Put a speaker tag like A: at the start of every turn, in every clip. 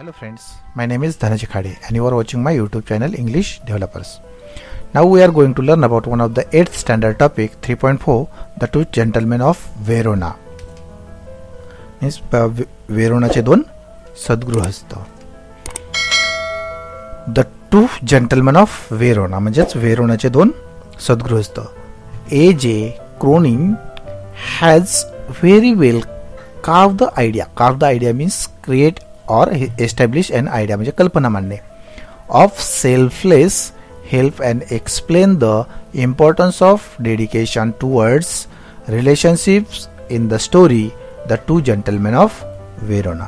A: Hello friends, my name is Dhanaj Khade and you are watching my YouTube channel English Developers. Now we are going to learn about one of the 8th standard topic 3.4 The Two Gentlemen of Verona. Means uh, Ve- वेरोनाचे दोन सद्गृहस्थ the two gentleman of Verona म्हणजेच वेरोनाचे दोन सद्गृहस्थ A J Cronin has very well carve the idea carve the idea means create or establish an idea म्हणजे कल्पना मांडणे. Of selfless help and explain the importance of dedication towards relationships in the story the two gentleman of Verona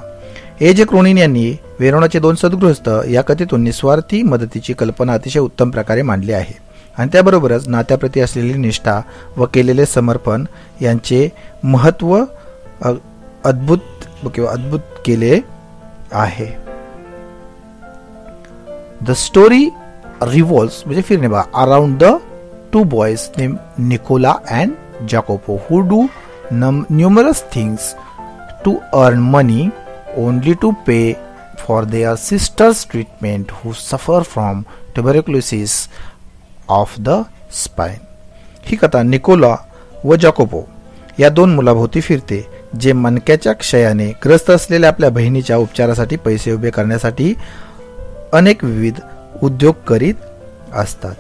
A: A J Cronin यांनी वेरोनाचे दोन सद्गृहस्थ या कथेतून निस्वार्थी मदतीची कल्पना अतिशय उत्तम प्रकारे मांडली आहे. आणि त्याबरोबरच नात्याप्रती असलेली निष्ठा व केलेले समर्पण यांचे महत्त्व अ- अद्भुत किंवा अद्भुत केले आहे द स्टोरी रिव्हॉल्व्स म्हणजे फिरणे बघा around the two boys name Nicola and Jacopo who do num numerous things to earn money only to pay for their sister's treatment who suffer from tuberculosis of the spine ही कथा Nicola व जाकोपो या दोन मुलाभोवती फिरते जे मनक्याच्या क्षयाने ग्रस्त असलेल्या आपल्या बहिणीच्या उपचारासाठी पैसे उभे करण्यासाठी अनेक विविध उद्योग करीत असतात.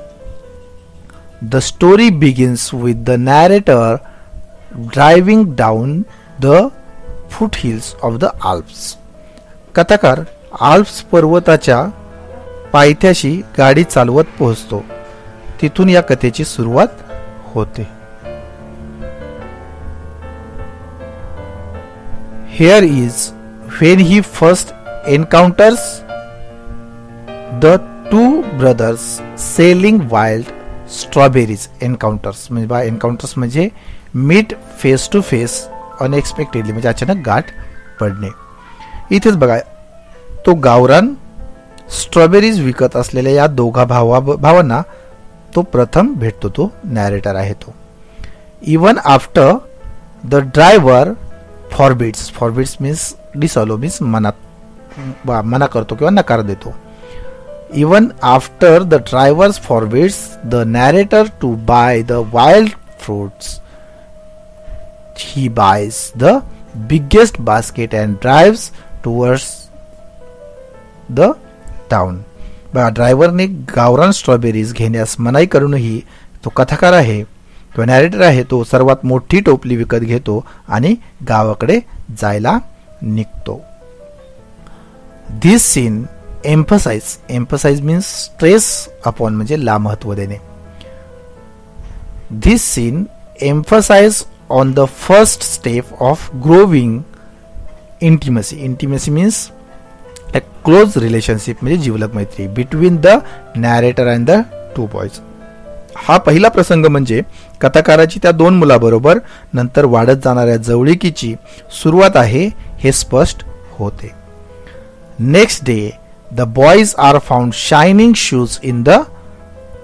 A: The story begins with the narrator driving down the foothills of the Alps कथाकार आल्प्स पर्वताच्या पायथ्याशी गाडी चालवत पोहोचतो. तिथून या कथेची सुरुवात होते. Here is when he first encounters the two brothers selling wild strawberries encounters म्हणजे बा एन्काउंटर्स म्हणजे meet face to face unexpectedly म्हणजे अचानक गाठ पडणे. इथेच बघा तो गावरान स्ट्रॉबेरीज विकत असलेल्या या दोघा भावा भावांना तो प्रथम भेटतो तो नॅरेटर आहे तो. Even after the driver forbids forbids means disallow means मनात बा- मना करतो किंवा नकार देतो even after the driver's forbids the narrator to buy the wild fruits he buys the biggest basket and drives towards the town ड्रायव्हरने गावरान strawberries घेण्यास मनाई करूनही तो कथाकार आहे. तो नॅरेटर आहे तो सर्वात मोठी टोपली विकत घेतो आणि गावाकडे जायला निघतो. This scene emphasize emphasize means stress upon म्हणजे ला महत्त्व देणे. This scene emphasize on the first step of growing intimacy intimacy means a close relationship म्हणजे जीवलक मैत्री between the narrator and the two boys हा पहिला प्रसंग म्हणजे कथाकाराची त्या दोन मुलाबरोबर नंतर वाढत जाणाऱ्या जवळिकीची सुरुवात आहे हे स्पष्ट होते. Next day the boys are found shining shoes in the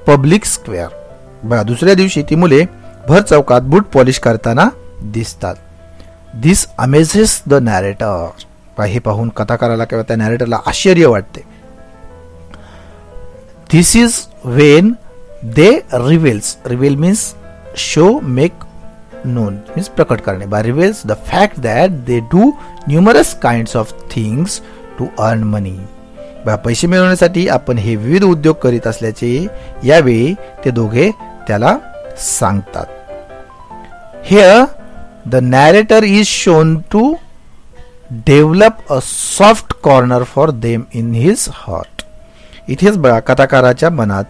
A: public square बघा दुसऱ्या दिवशी ती मुले भर चौकात बूट पॉलिश करताना दिसतात. दिस अमेझेस द नॅरेटर हे पाहून कथाकाराला किंवा त्या नॅरेटरला आश्चर्य वाटते. This is when they reveals reveal means show make known means प्रकट करणे. By reveals the fact that they do numerous kind of things to earn money पैसे मिळवण्यासाठी आपण हे विविध उद्योग करीत असल्याचे यावेळी ते दोघे त्याला सांगतात. Here, the narrator is shown to develop a soft corner for them in his heart इथेच बघा कथाकाराच्या मनात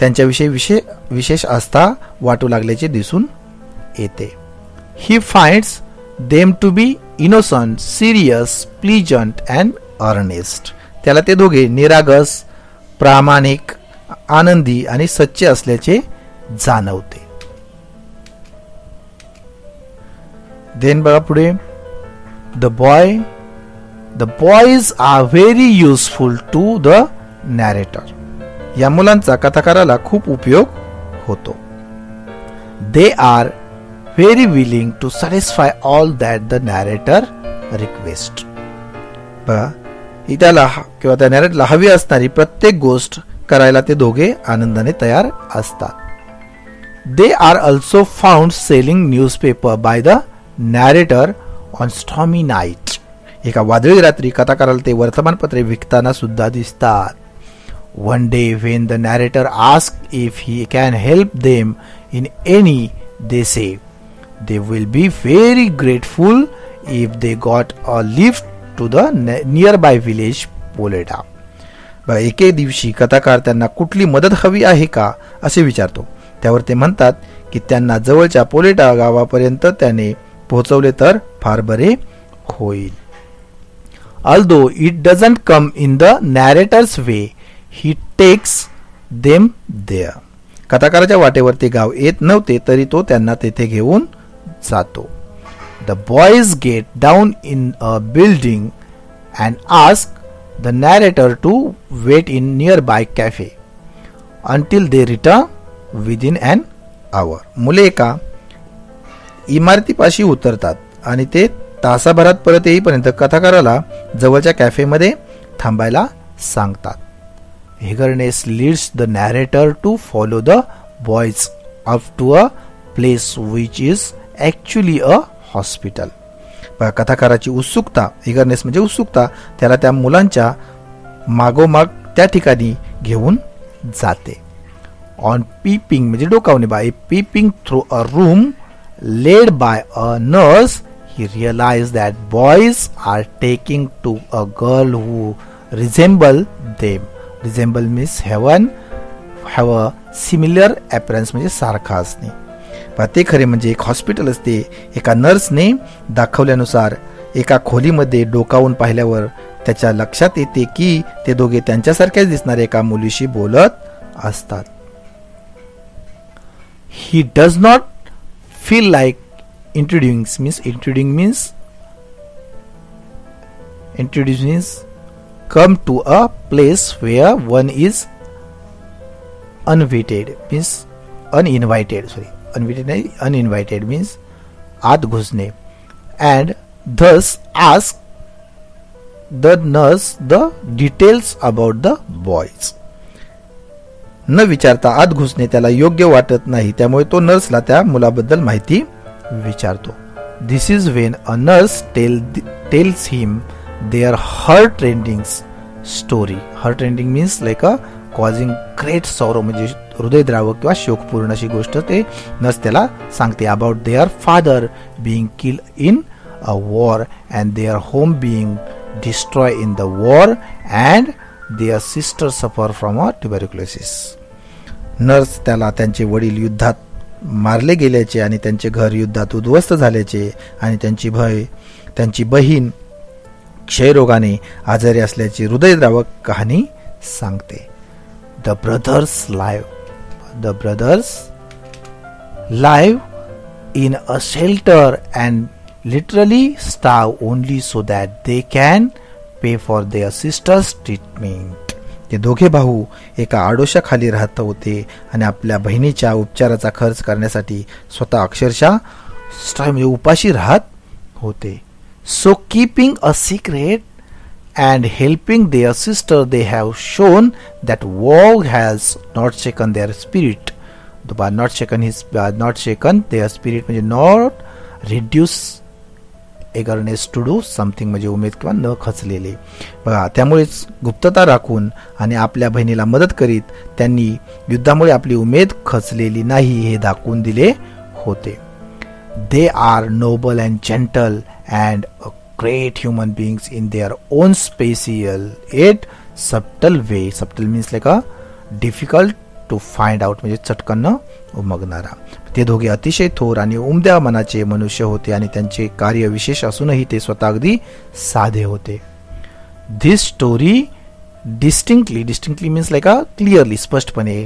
A: त्यांच्याविषयी विशेष विशेष आस्था वाटू लागल्याचे दिसून येते. He finds them to be innocent serious pleasant and earnest त्याला ते दोघे निरागस प्रामाणिक आनंदी आणि सच्चे असल्याचे जाणवते. देन बघा पुढे. The boy the boys are very useful to the narrator या मुलांचा कथाकाराला खूप उपयोग होतो. They are very willing to satisfy all that the narrator request त्याला किंवा त्या नॅरेटला हवी असणारी प्रत्येक गोष्ट करायला ते दोघे आनंदाने तयार असतात. They are also found selling newspaper by the narrator on stormy night एका वादळी रात्री कथाकाराला ते वर्तमानपत्रे विकताना सुद्धा दिसतात. One day when the narrator asks if he can help them in any they say they will be very grateful if they got a lift to the nearby by village Poleta बघा एके दिवशी कथाकार त्यांना कुठली मदत हवी आहे का असे विचारतो. त्यावर ते म्हणतात की त्यांना जवळच्या पोलेटा गावापर्यंत त्याने पोहोचवले तर फार बरे होईल. Although it doesn't come in the narrator's way he takes them there कथाकाराच्या वाटेवर ते गाव येत नव्हते तरी तो त्यांना तेथे घेऊन जातो. The boys get down in a building and ask the narrator to wait in nearby cafe until they return within an hour मुले एका इमारतीपाशी उतरतात आणि ते तासाभरात परत येईपर्यंत कथाकाराला जवळच्या कॅफेमध्ये थांबायला सांगतात. Eagerness leads the narrator to follow the boys up to a place which is actually a hospital कथाकाराची उत्सुकता हिगरनेस म्हणजे उत्सुकता त्याला त्या मुलांच्या मागोमाग त्या ठिकाणी घेऊन जाते. ऑन पीपिंग म्हणजे डोकावणे by peeping through a room led by a nurse he realized that boys are taking to a girl who resemble them. Resemble means having have similar appearance म्हणजे सारखा असणे. ते खरे म्हणजे एक हॉस्पिटल असते. एका नर्सने दाखवल्यानुसार एका खोलीमध्ये डोकावून पाहिल्यावर त्याच्या लक्षात येते की ते दोघे त्यांच्यासारख्याच दिसणाऱ्या एका मुलीशी बोलत असतात. He does not feel like introducing means introducing means introduce means come to a place where one is uninvited means uninvited sorry uninvited uninvited means आत घुसणे and thus ask the nurse the details about the boys न विचारता आत घुसणे त्याला योग्य वाटत नाही त्यामुळे तो नर्सला त्या मुलाबद्दल माहिती विचारतो this is when a nurse tell tells him their heart rending story heart rending means like a causing great sorrow म्हणजे हृदयद्रावक किंवा शोकपूर्ण अशी गोष्ट ते नर्स त्याला सांगते. About their father being kill in a war and their home being destroy in the war and their sister suffer from a tuberculosis nurse त्याला त्यांचे वडील युद्धात मारले गेल्याचे आणि त्यांचे घर युद्धात उद्ध्वस्त झाल्याचे आणि त्यांची भय त्यांची बहीण क्षयरोगाने आजारी असल्याची हृदयद्रावक कहाणी सांगते. The brothers live the brothers live in a shelter and literally starve only so that they can pay for their sister's treatment ते दोघे भाऊ एका आडोशाखाली राहत होते आणि आपल्या बहिणीच्या उपचाराचा खर्च करण्यासाठी स्वतः अक्षरशः म्हणजे उपाशी राहत होते. So keeping a secret and helping their sister they have shown that war has not shaken their spirit not shaken his not shaken their spirit म्हणजे not reduce eagerness to do something म्हणजे उमेद किंवा न खचलेले. बघा त्यामुळेच गुप्तता राखून आणि आपल्या बहिणीला मदत करीत त्यांनी युद्धामुळे आपली उमेद खचलेली नाही हे दाखवून दिले होते. They are noble and gentle and a great human beings in their own special at subtle way subtle means like a difficult to find out म्हणजे चटकन उमगणारा. ते दोघे अतिशय थोर आणि उमद्या मनाचे मनुष्य होते आणि त्यांचे कार्य विशेष असूनही ते स्वतः अगदी साधे होते. This story distinctly distinctly means like a clearly स्पष्टपणे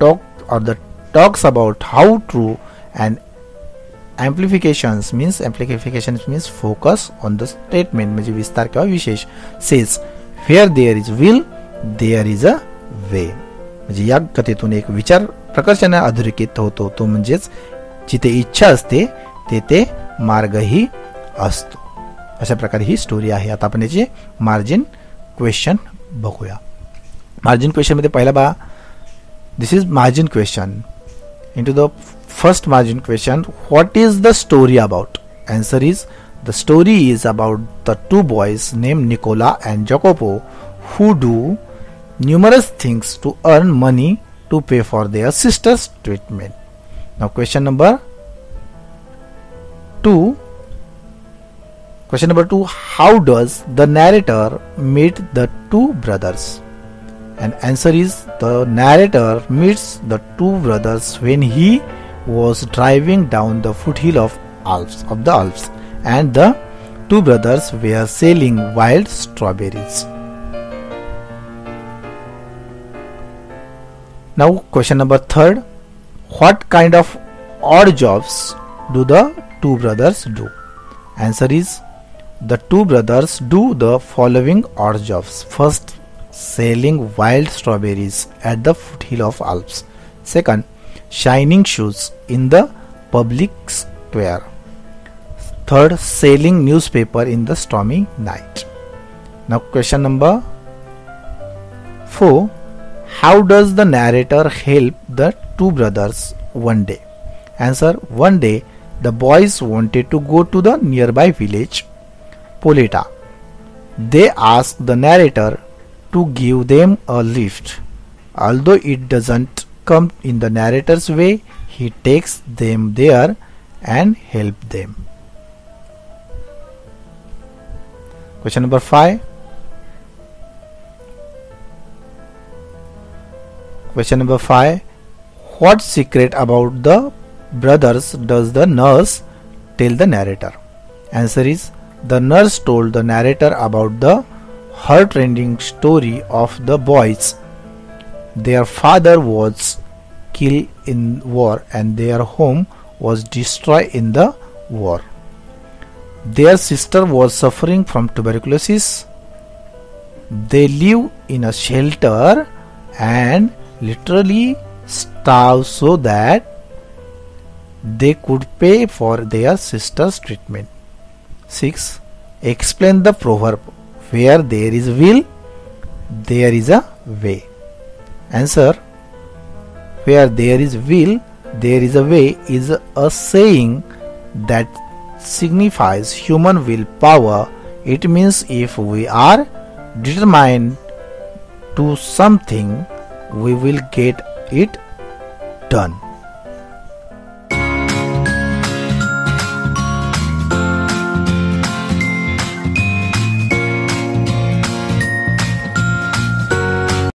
A: talk or the talks about how true and amplifications means amplification means focus on the statement म्हणजे विस्तार किंवा विशेष. Says where there is will there is a way म्हणजे या कथेतून एक विचार प्रकर्षाने अधोरेखित होतो. तो म्हणजेच जिथे इच्छा असते तेथे मार्गही असतो. अशा प्रकारे ही स्टोरी आहे. आता आपण याचे मार्जिन क्वेश्चन बघूया. मार्जिन क्वेश्चनमध्ये पहिला बा this is margin question into the First margin question What is the story about? Answer is The story is about the two boys named Nicola and Jacopo who do numerous things to earn money to pay for their sister's treatment. Now, question number 2. Question number 2 How does the narrator meet the two brothers? And answer is the narrator meets the two brothers when he was driving down the foothill of Alps of the Alps and the two brothers were selling wild strawberries. Now question number third What kind of odd jobs do the two brothers do? Answer is the two brothers do the following odd jobs. First, selling wild strawberries at the foothill of Alps. Second, shining shoes in the public square. Third, selling newspaper in the stormy night. Now, question number 4 How does the narrator help the two brothers one day? Answer One day, the boys wanted to go to the nearby village Poleta. They asked the narrator to give them a lift. Although it doesn't come in the narrator's way, he takes them there and help them. Question number 5. Question number 5. What secret about the brothers does the nurse tell the narrator? Answer is the nurse told the narrator about the heartrending story of the boys. Their father was killed in war and their home was destroyed in the war. Their sister was suffering from tuberculosis. They live in a shelter and literally starve so that they could pay for their sister's treatment. 6. Explain the proverb where there is will, there is a way. Answer Where there is will, there is a way is a saying that signifies human willpower. It means if we are determined to something, we will get it done.